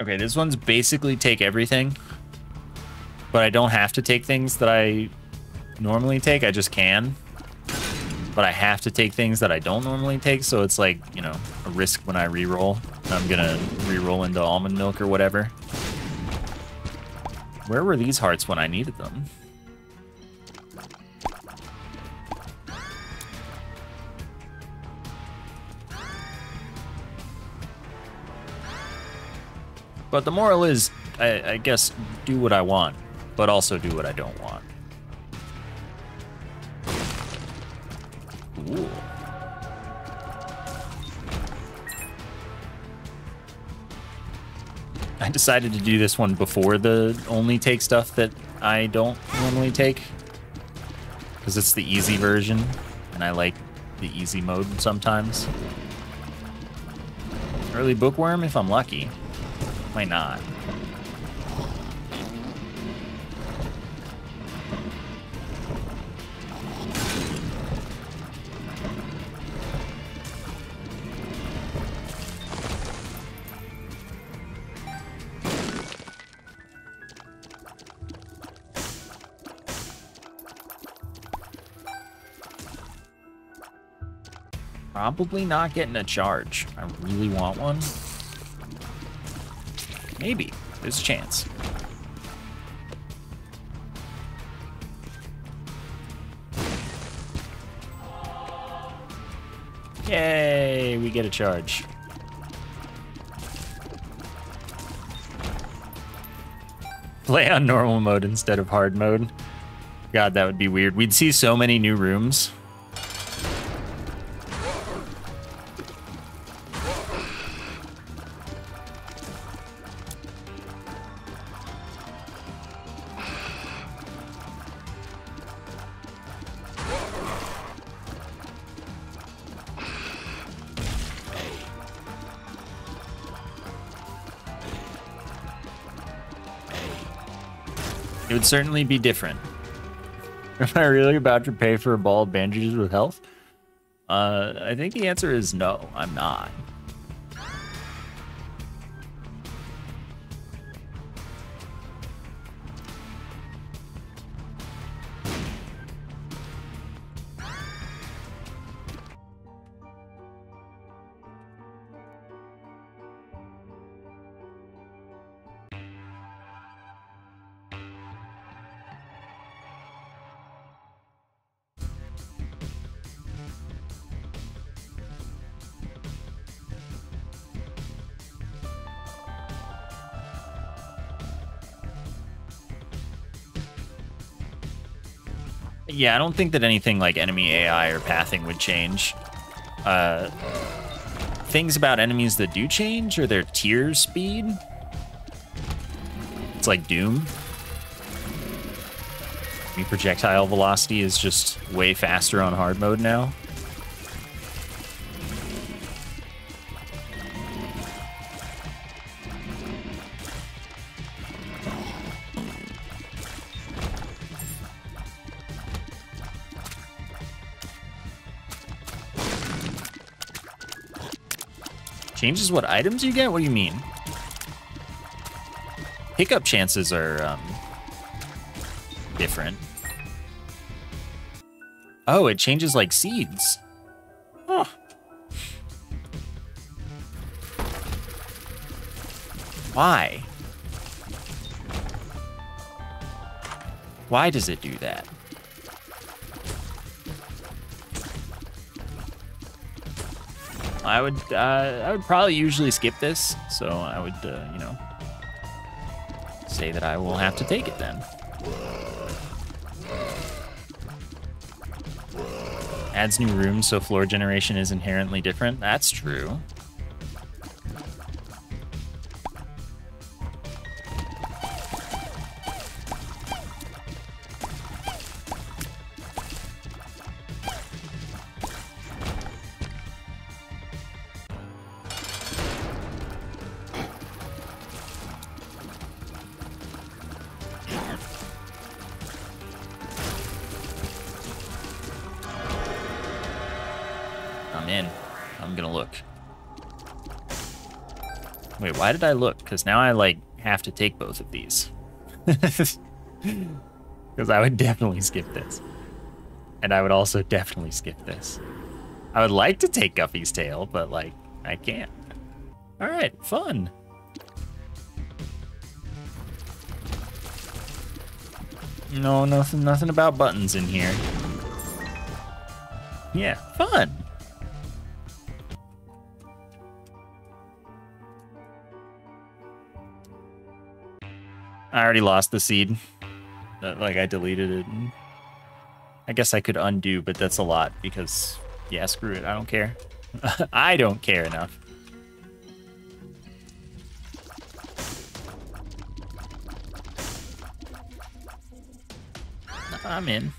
Okay, this one's basically take everything. But I don't have to take things that I normally take. I just can. But I have to take things that I don't normally take, so it's like, you know, a risk when I re-roll. I'm gonna re-roll into almond milk or whatever. Where were these hearts when I needed them? But the moral is, I, I guess, do what I want, but also do what I don't want. Ooh. I decided to do this one before the only take stuff that I don't normally take. Because it's the easy version, and I like the easy mode sometimes. Early bookworm if I'm lucky. Might not. Probably not getting a charge. I really want one. Maybe. There's a chance. Yay, we get a charge. Play on normal mode instead of hard mode. God, that would be weird. We'd see so many new rooms. Would certainly be different. Am I really about to pay for a ball of bandages with health? Uh, I think the answer is no, I'm not. Yeah, I don't think that anything like enemy AI or pathing would change. Uh, things about enemies that do change are their tear speed. It's like Doom. Projectile velocity is just way faster on hard mode now. Changes what items you get? What do you mean? Pickup chances are um, different. Oh, it changes like seeds. Huh. Why? Why does it do that? I would uh, I would probably usually skip this, so I would uh, you know say that I will have to take it then. Adds new rooms, so floor generation is inherently different. That's true. Why did I look? Because now I, like, have to take both of these. Because I would definitely skip this. And I would also definitely skip this. I would like to take Guppy's tail, but, like, I can't. All right, fun. No, nothing, nothing about buttons in here. Yeah, fun. I already lost the seed. Uh, like I deleted it. I guess I could undo, but that's a lot because, yeah, screw it. I don't care. I don't care enough. I'm in.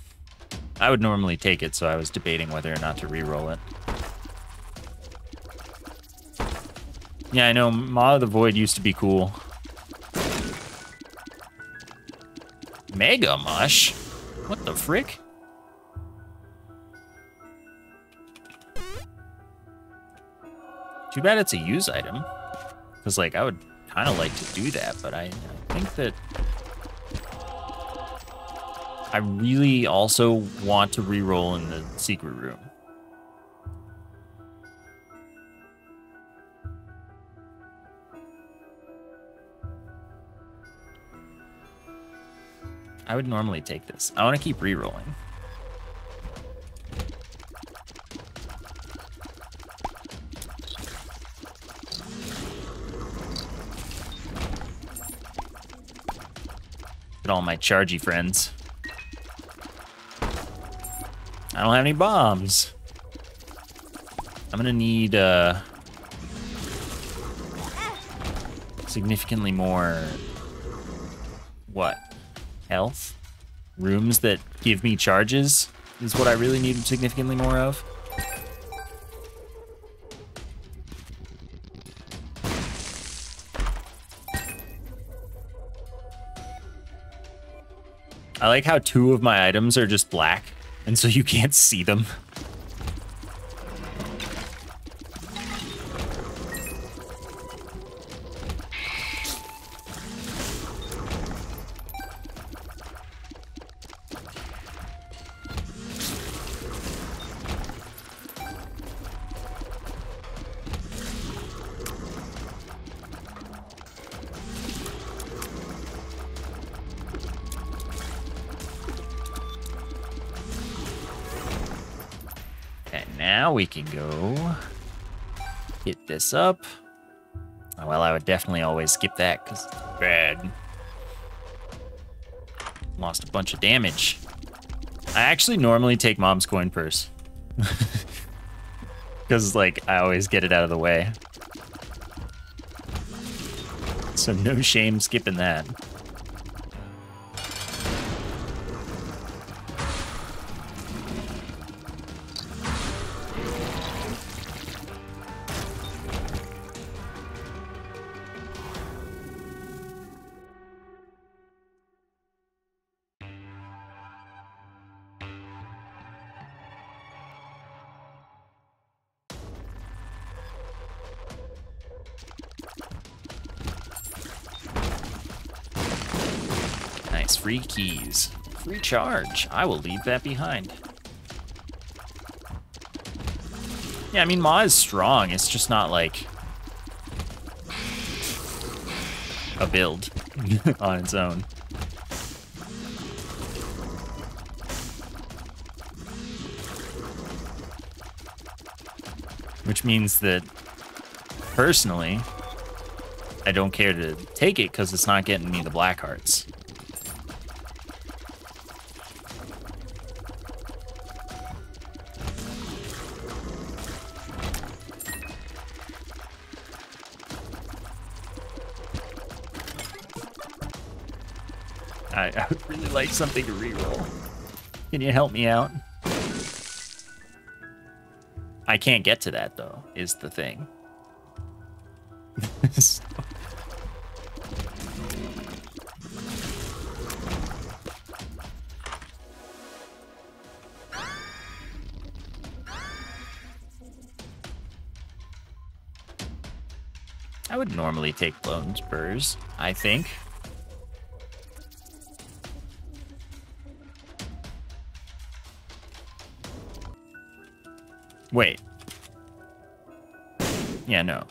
I would normally take it, so I was debating whether or not to re-roll it. Yeah, I know. Maw of the Void used to be cool. Mega Mush? What the frick? Too bad it's a use item. Because, like, I would kind of like to do that, but I, I think that I really also want to re-roll in the secret room. I would normally take this. I want to keep re-rolling. At all my chargy friends. I don't have any bombs. I'm gonna need uh, significantly more. Health? Rooms that give me charges is what I really need significantly more of. I like how two of my items are just black and so you can't see them. We can go hit this up. Oh, well, I would definitely always skip that because bad. Lost a bunch of damage. I actually normally take mom's coin purse. Because, like, I always get it out of the way. So no shame skipping that. Free keys. Free charge. I will leave that behind. Yeah, I mean, Maw is strong. It's just not, like, a build on its own. Which means that, personally, I don't care to take it because it's not getting me the black hearts. Like something to reroll. Can you help me out? I can't get to that, though, is the thing. I would normally take bone spurs, I think. Wait. Yeah, no.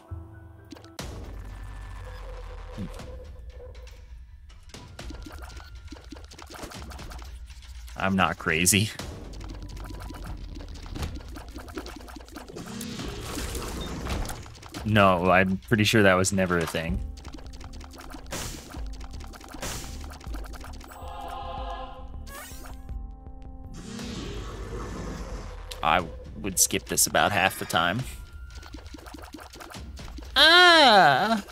I'm not crazy. No, I'm pretty sure that was never a thing. Skip this about half the time. Ah!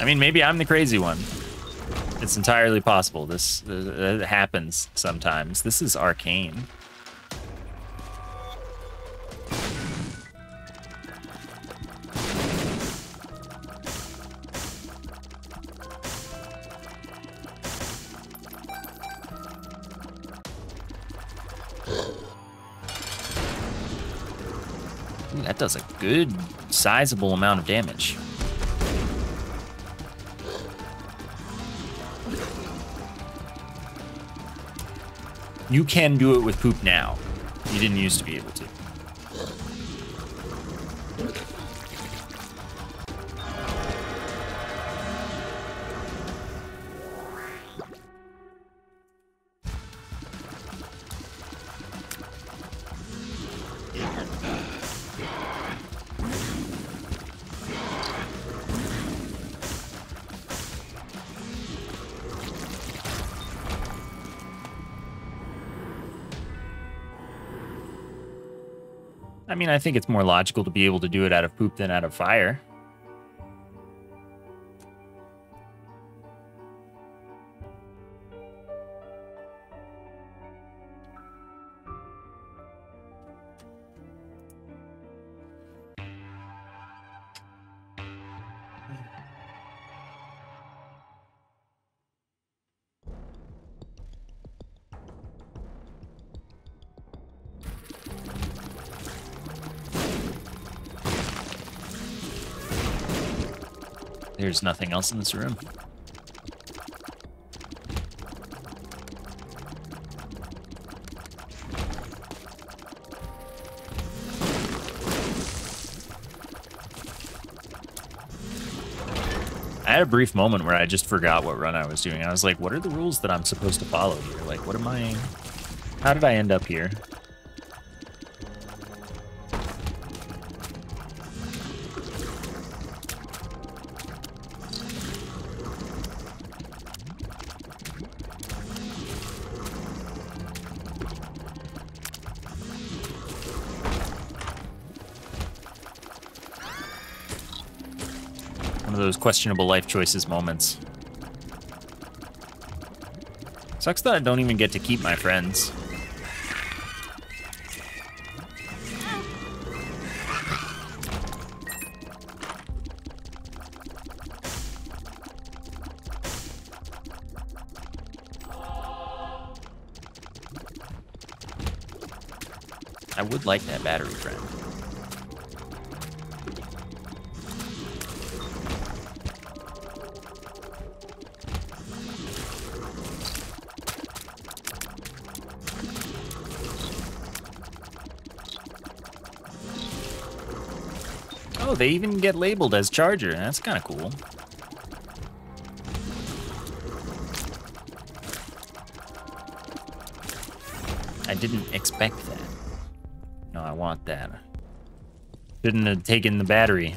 I mean, maybe I'm the crazy one. It's entirely possible. This uh, happens sometimes. This is arcane. Good, sizable amount of damage. You can do it with poop now. You didn't used to be able to. I mean, I think it's more logical to be able to do it out of poop than out of fire. There's nothing else in this room. I had a brief moment where I just forgot what run I was doing. I was like, what are the rules that I'm supposed to follow here? Like, what am I... How did I end up here? Questionable life choices moments. Sucks that I don't even get to keep my friends. I would like that battery friend. Oh, they even get labeled as charger. That's kind of cool. I didn't expect that. No, I want that. Shouldn't have taken the battery.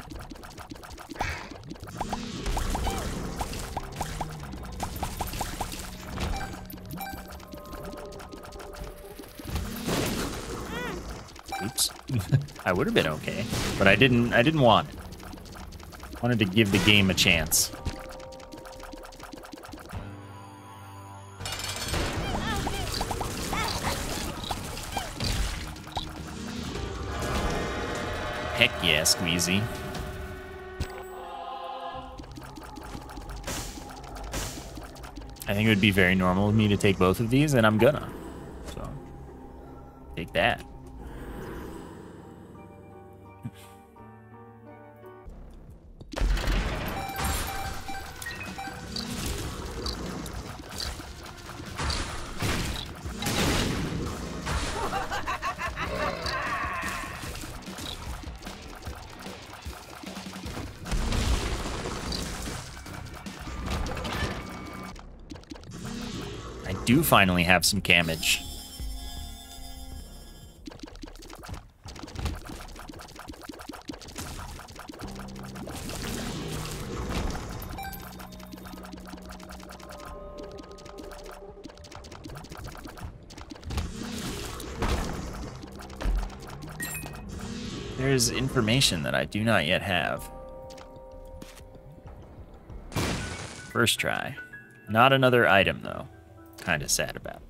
I would have been okay, but I didn't. I didn't want it. I wanted to give the game a chance. Heck yeah, Squeezy. I think it would be very normal of me to take both of these, and I'm gonna. So, take that. I do finally have some damage. There's information that I do not yet have. First try. Not another item, though. Kind of sad about.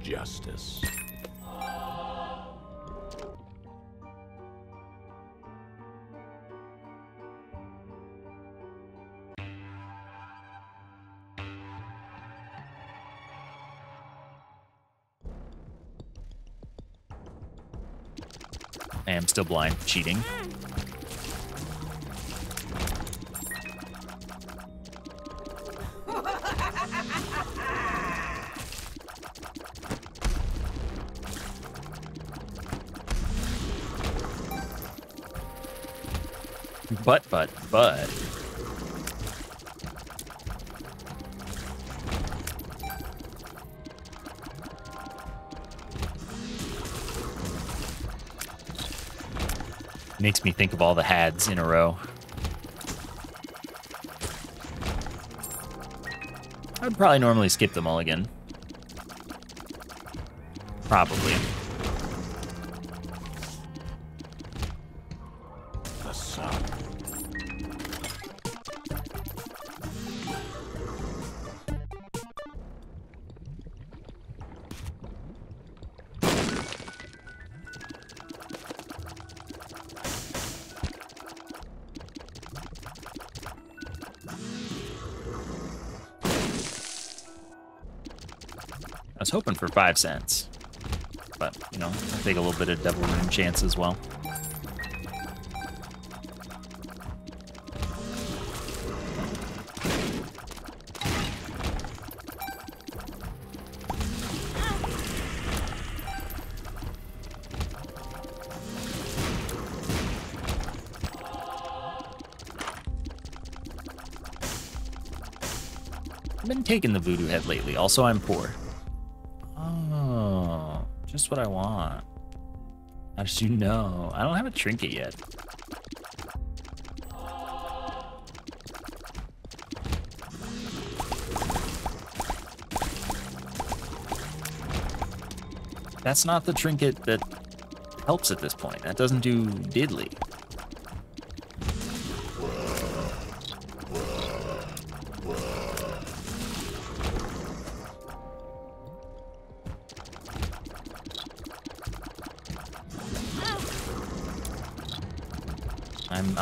Justice. Still blind, cheating. But, but, but. Makes me think of all the hads in a row. I'd probably normally skip the mulligan. Probably. The sun. Hoping for five cents. But, you know, I'll take a little bit of Devil Moon chance as well. I've been taking the voodoo head lately. Also, I'm poor. Just what I want. How did you know? I don't have a trinket yet. That's not the trinket that helps at this point. That doesn't do diddly.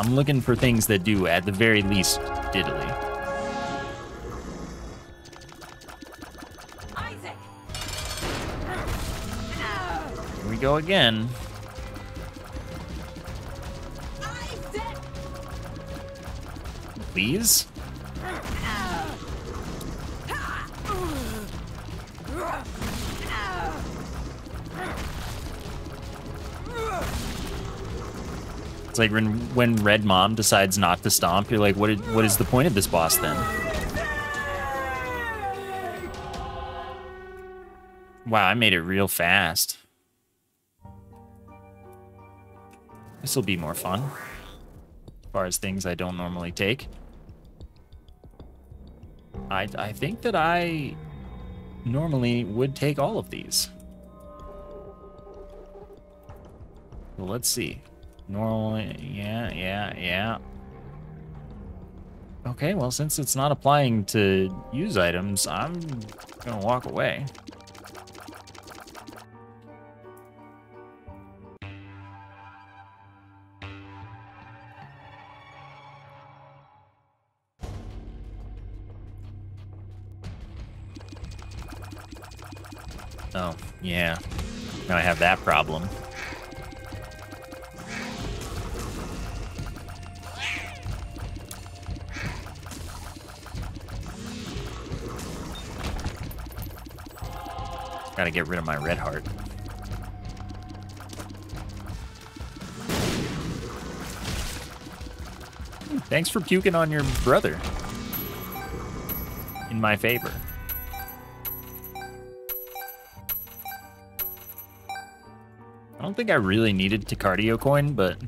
I'm looking for things that do at the very least diddly. Here we go again. Please? Like when when Red Mom decides not to stomp, you're like, what is, what is the point of this boss then? Wow, I made it real fast. This will be more fun. As far as things I don't normally take. I, I think that I normally would take all of these. Well, let's see. Normally, yeah, yeah, yeah. Okay, well, since it's not applying to use items, I'm gonna walk away. Oh, yeah. Now I have that problem. Gotta get rid of my red heart. Hmm, thanks for puking on your brother. In my favor. I don't think I really needed to cardio coin, but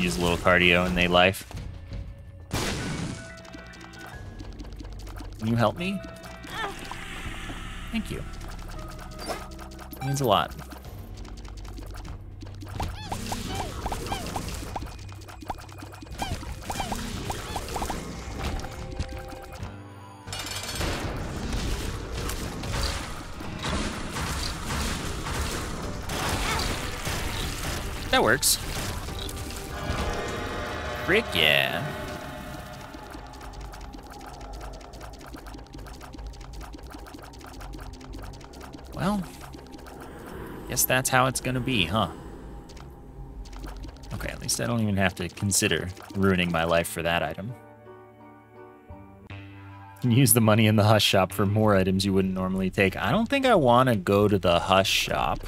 use a little cardio in their life. Can you help me? Thank you. Means a lot. That works. Frick yeah. Well, guess that's how it's gonna be, huh? Okay, at least I don't even have to consider ruining my life for that item. Can use the money in the Hush shop for more items you wouldn't normally take. I don't think I want to go to the Hush shop.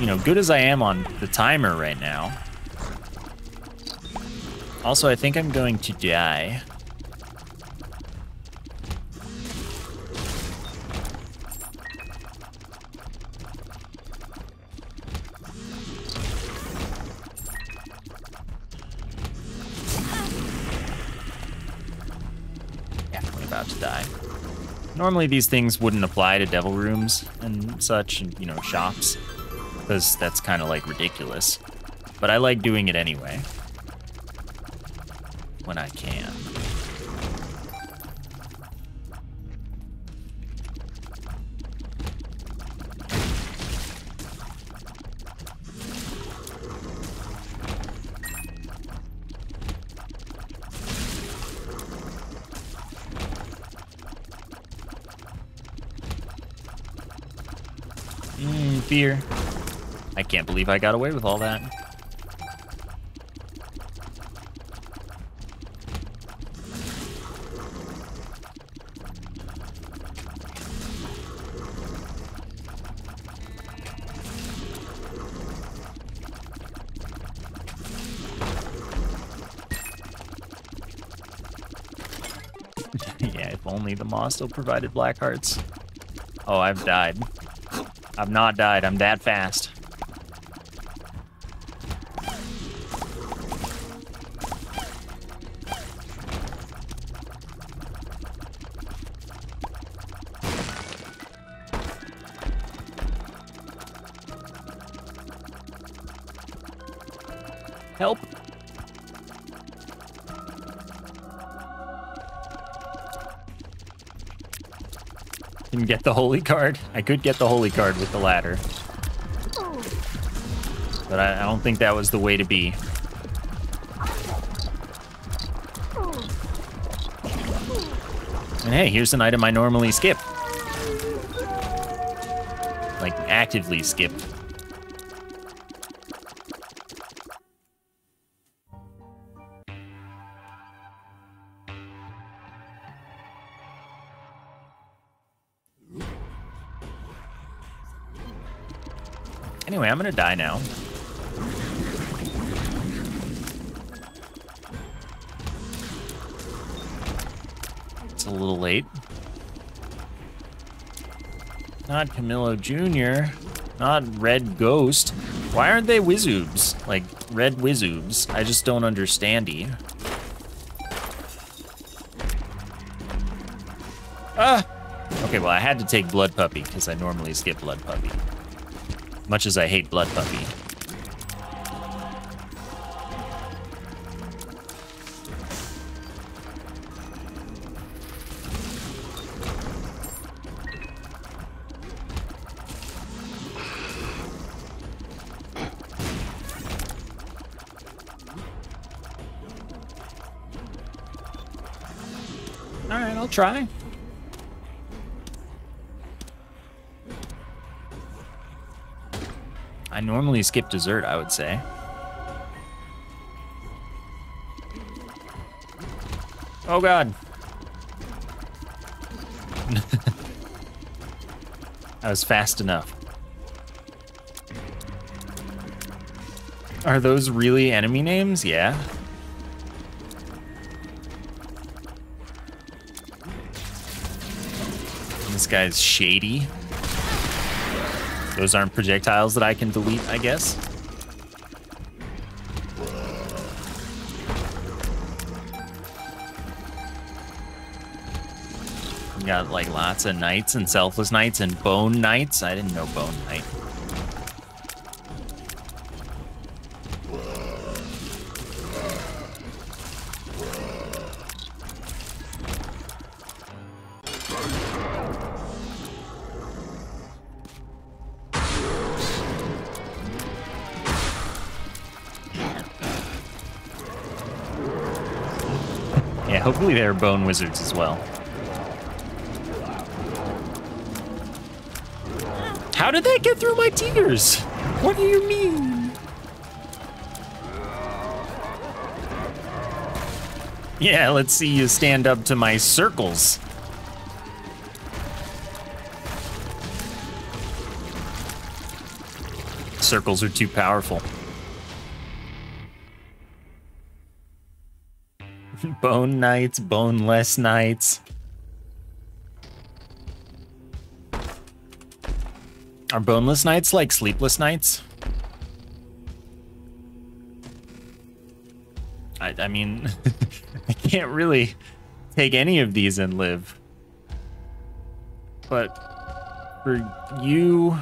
You know, good as I am on the timer right now. Also, I think I'm going to die. Definitely about to die. Normally these things wouldn't apply to devil rooms and such, and, you know, shops, because that's kind of like ridiculous. But I like doing it anyway. When I can. Mm, fear. I can't believe I got away with all that. Still provided black hearts. Oh, I've died. I've not died. I'm that fast. Didn't get the holy card. I could get the holy card with the ladder. But I, I don't think that was the way to be. And hey, here's an item I normally skip. Like, actively skip. I'm gonna die now. It's a little late. Not Camillo Jr. Not Red Ghost. Why aren't they Wizoobs? Like, red Wizoobs. I just don't understand -y. Ah! Okay, well, I had to take Blood Puppy, because I normally skip Blood Puppy. Much as I hate Blood Puppy. Alright, I'll try. Normally skip dessert, I would say. Oh god. I was fast enough. Are those really enemy names? Yeah. This guy's shady. Those aren't projectiles that I can delete, I guess. Got like lots of knights and selfless knights and bone knights. I didn't know bone knight. They're bone wizards as well. How did that get through my tears? What do you mean? Yeah, let's see you stand up to my circles. Circles are too powerful. Bone knights, boneless knights. Are boneless knights like sleepless nights? I, I mean, I can't really take any of these and live. But for you,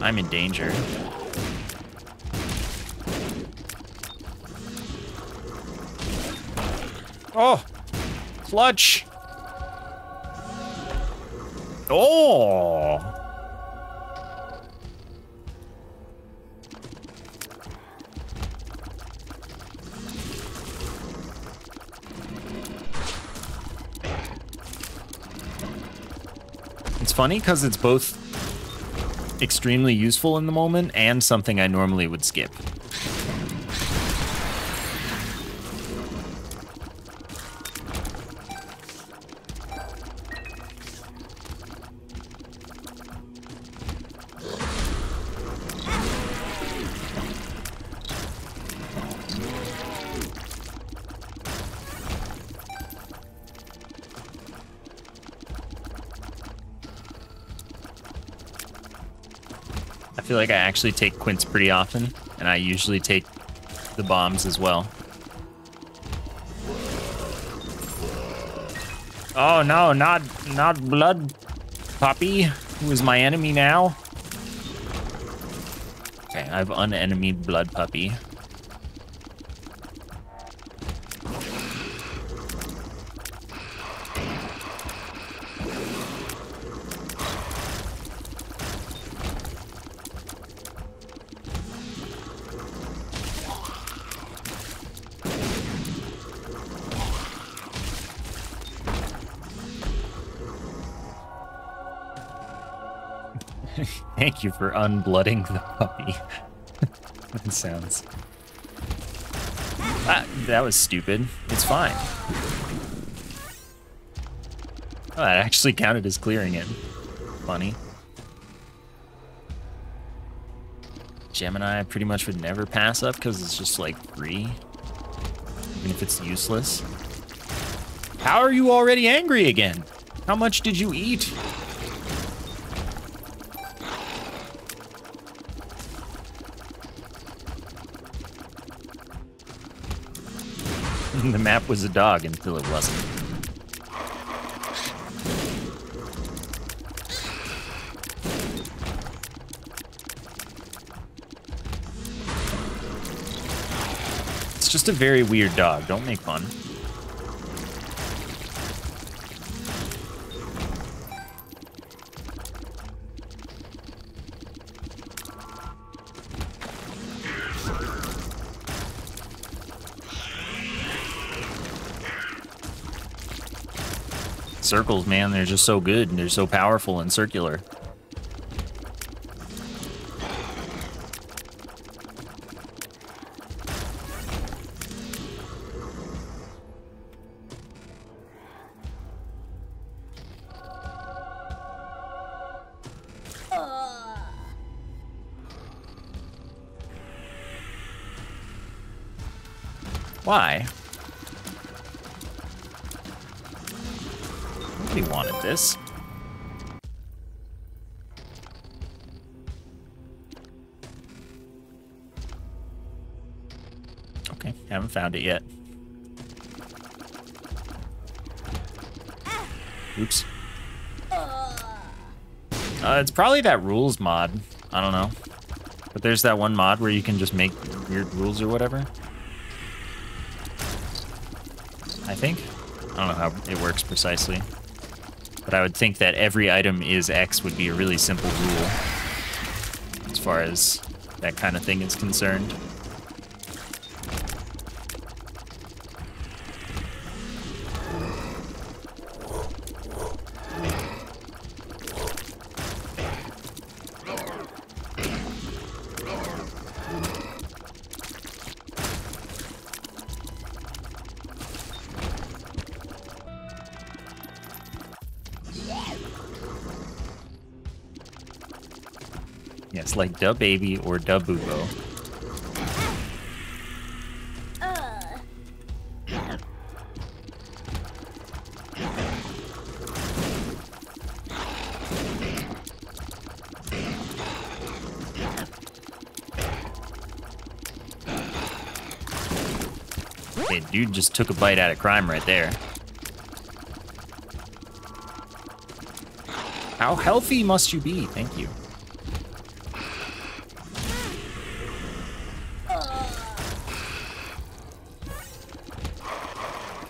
I'm in danger. Oh, clutch. Oh. It's funny because it's both extremely useful in the moment and something I normally would skip. Like I actually take quints pretty often, and I usually take the bombs as well. Oh no, not not blood puppy, who is my enemy now. Okay, I've unenemied blood puppy. Thank you for unblooding the puppy. that sounds. Ah, that was stupid. It's fine. Oh, that actually counted as clearing it. Funny. Gemini, pretty much would never pass up because it's just like free. Even if it's useless. How are you already angry again? How much did you eat? the map was a dog until it wasn't. It's just a very weird dog. Don't make fun. Circles, man, they're just so good and they're so powerful and circular. That rules mod. I don't know. But there's that one mod where you can just make weird rules or whatever. I think. I don't know how it works precisely. But I would think that every item is X would be a really simple rule as far as that kind of thing is concerned. Like Da Baby or Da Bubo. Okay, dude just took a bite out of crime right there. How healthy must you be? Thank you.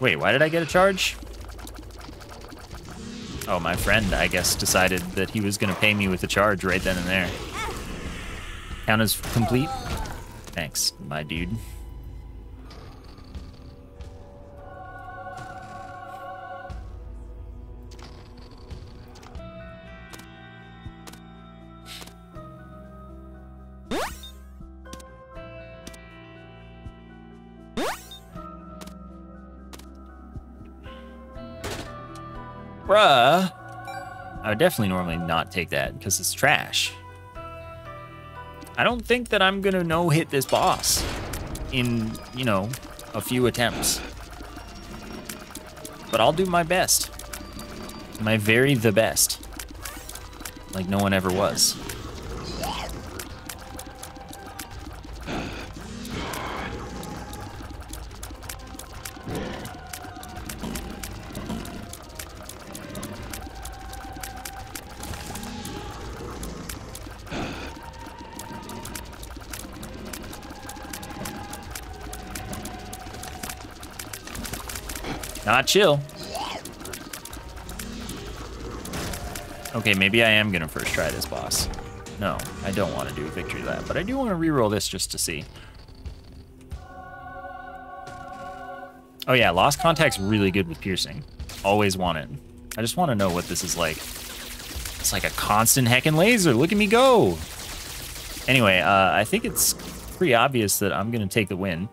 Wait, why did I get a charge? Oh, my friend, I guess, decided that he was going to pay me with a charge right then and there. Count as complete? Thanks, my dude. I would definitely normally not take that because it's trash. I don't think that I'm gonna no hit this boss in, you know, a few attempts. But I'll do my best. My very the best. Like no one ever was. Not chill. Okay, maybe I am gonna first try this boss. No, I don't want to do a victory lap, but I do want to reroll this just to see. Oh yeah, Lost Contact's really good with piercing. Always want it. I just want to know what this is like. It's like a constant heckin' laser. Look at me go. Anyway, uh, I think it's pretty obvious that I'm gonna take the win.